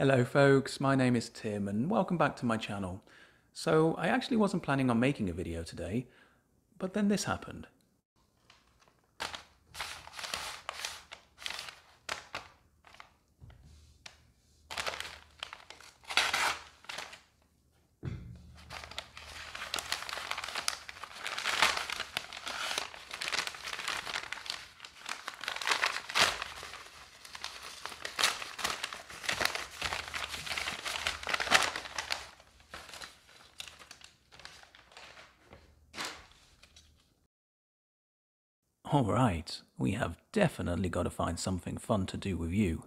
Hello folks, my name is Tim and welcome back to my channel. So I actually wasn't planning on making a video today, but then this happened. Alright, we have definitely got to find something fun to do with you.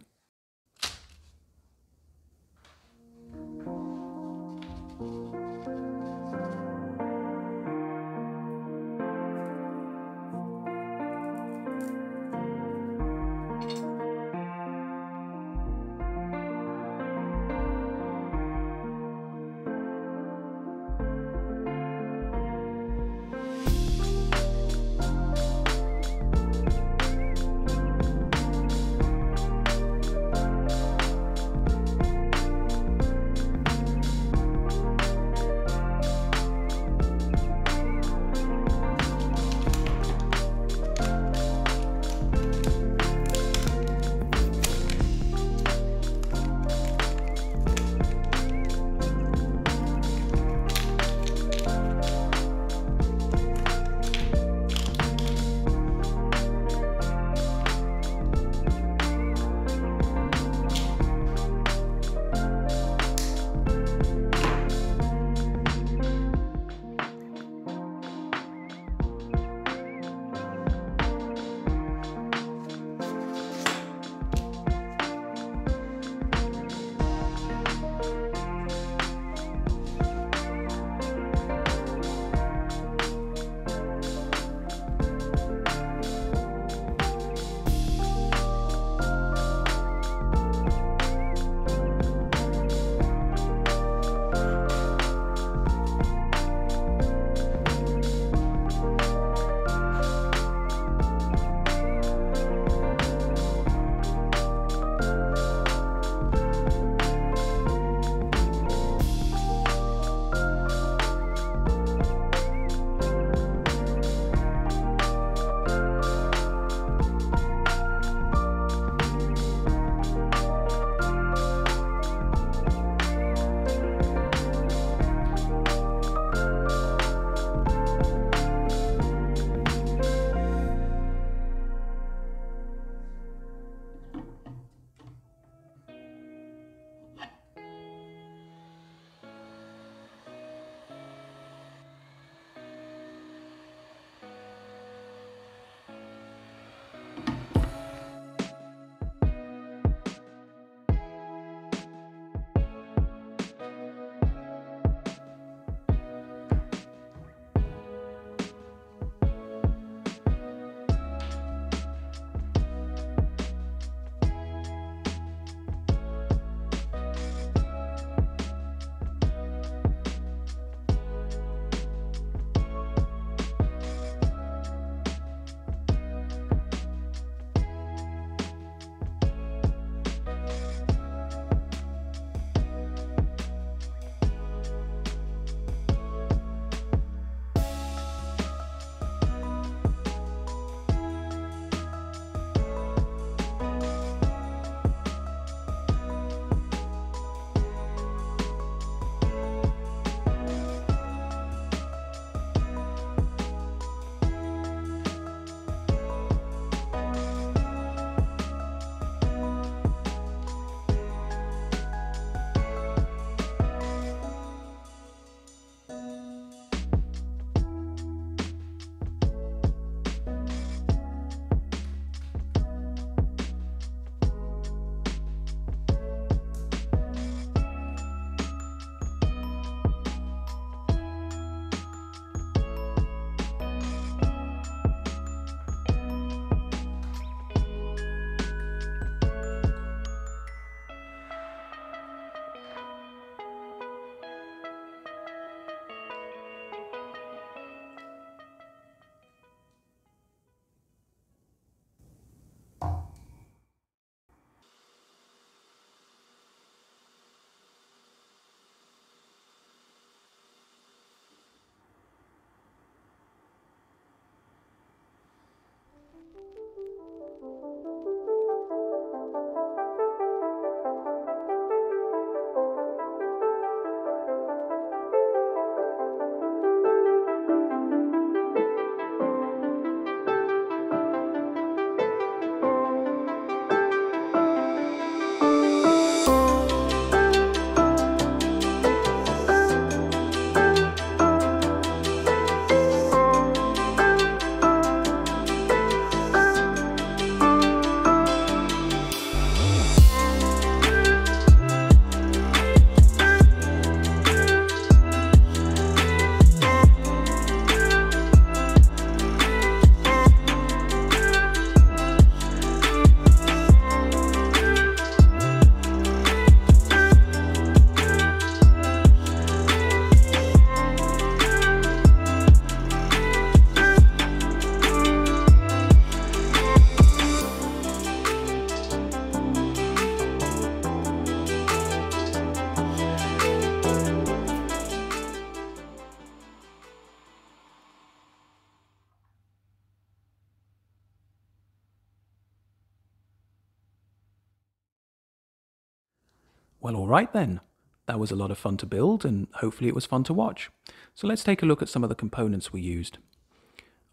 Well, all right then. That was a lot of fun to build and hopefully it was fun to watch. So let's take a look at some of the components we used.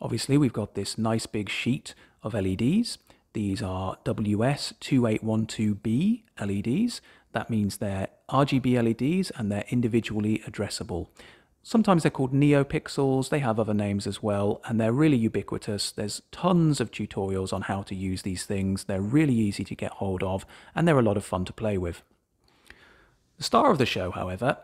Obviously, we've got this nice big sheet of LEDs. These are WS2812B LEDs. That means they're RGB LEDs and they're individually addressable. Sometimes they're called NeoPixels, they have other names as well, and they're really ubiquitous. There's tons of tutorials on how to use these things. They're really easy to get hold of, and they're a lot of fun to play with. The star of the show, however,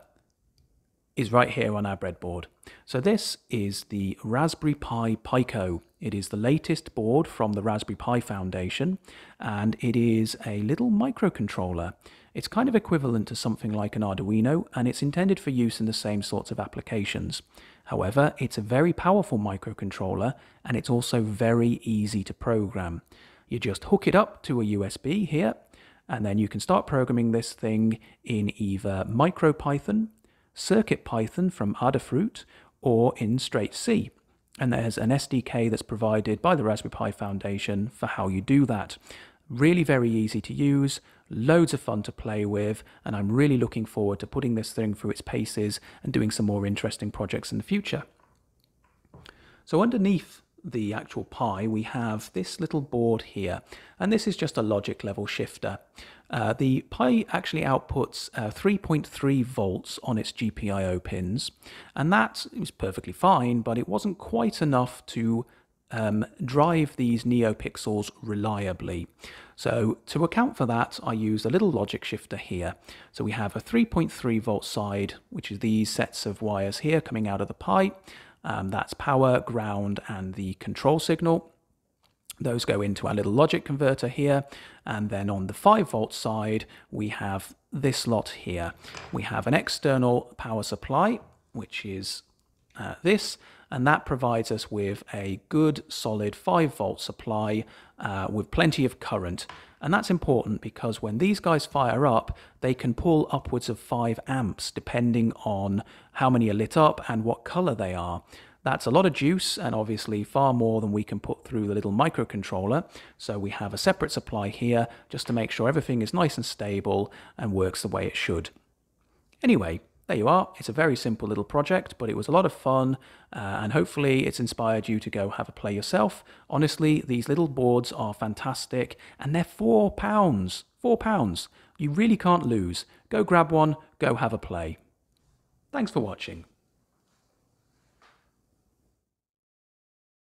is right here on our breadboard. So this is the Raspberry Pi Pico. It is the latest board from the Raspberry Pi Foundation and it is a little microcontroller. It's kind of equivalent to something like an Arduino and it's intended for use in the same sorts of applications. However, it's a very powerful microcontroller and it's also very easy to program. You just hook it up to a USB here and then you can start programming this thing in either MicroPython CircuitPython from Adafruit or in straight C. And there's an SDK that's provided by the Raspberry Pi Foundation for how you do that. Really very easy to use, loads of fun to play with, and I'm really looking forward to putting this thing through its paces and doing some more interesting projects in the future. So underneath the actual Pi, we have this little board here, and this is just a logic level shifter. Uh, the Pi actually outputs uh, 3.3 volts on its GPIO pins, and that is perfectly fine, but it wasn't quite enough to um, drive these NeoPixels reliably. So to account for that, I use a little logic shifter here. So we have a 3.3 volt side, which is these sets of wires here coming out of the Pi, um, that's power, ground, and the control signal. Those go into our little logic converter here. And then on the 5 volt side, we have this lot here. We have an external power supply, which is uh, this, and that provides us with a good solid 5 volt supply uh, with plenty of current. And that's important because when these guys fire up, they can pull upwards of 5 amps depending on how many are lit up and what color they are. That's a lot of juice and obviously far more than we can put through the little microcontroller. So we have a separate supply here just to make sure everything is nice and stable and works the way it should. Anyway, there you are. It's a very simple little project, but it was a lot of fun, uh, and hopefully it's inspired you to go have a play yourself. Honestly, these little boards are fantastic, and they're four pounds. Four pounds. You really can't lose. Go grab one, go have a play. Thanks for watching.